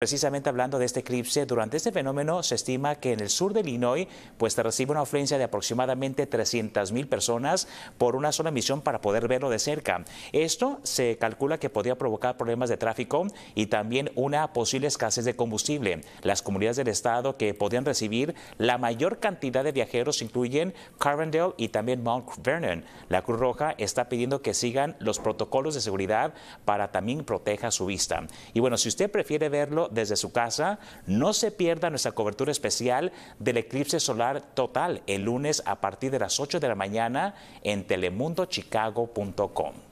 Precisamente hablando de este eclipse, durante este fenómeno se estima que en el sur de Illinois pues se recibe una afluencia de aproximadamente 300 mil personas por una sola misión para poder verlo de cerca. Esto se calcula que podría provocar problemas de tráfico y también una posible escasez de combustible. Las comunidades del estado que podrían recibir la mayor cantidad de viajeros incluyen Carbondale y también Mount Vernon. La Cruz Roja está pidiendo que sigan los protocolos de seguridad para también proteja su vista. Y bueno, si usted prefiere verlo desde su casa, no se pierda nuestra cobertura especial del eclipse solar total el lunes a partir de las 8 de la mañana en telemundochicago.com.